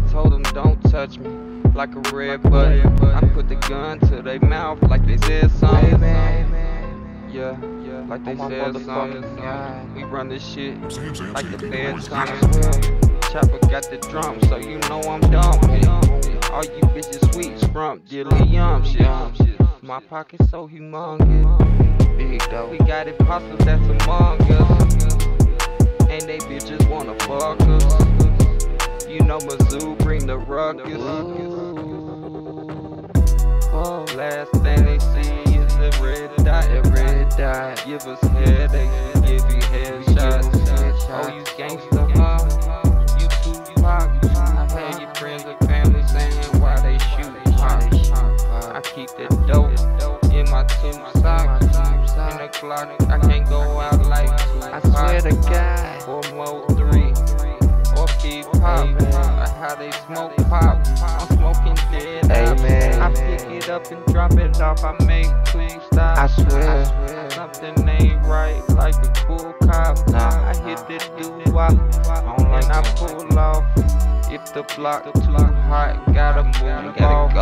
I told them don't touch me like a red button. I put the gun to their mouth like they said something. Yeah, yeah, like they Oh said motherfucking something. We run this shit Sam, Sam, like the Sam, feds Sam, coming. Chopper got the drum, so you know I'm dumb. Yeah. All you bitches sweet, sprump, dilly yum shit. My pocket so humongous. Big though. We got imposters that's among us. Know Mizzou bring the ruckus. Last thing they see is the red dot. that red dot. Give us headaches, give you headshots. Oh, you gangsta, huh? You Tupac. I had your friends and family saying why they shoot shoot I keep that dope in my two socks. In the clock, I can't go out like I swear to God. Or Mo 3. How they smoke pop. I'm smoking dead. Man. I pick it up and drop it off. I make quick stops. I swear. Something ain't right like a cool cop. Nah. I hit the doo wop. And I pull off. If the block too hot, gotta move Gotta go.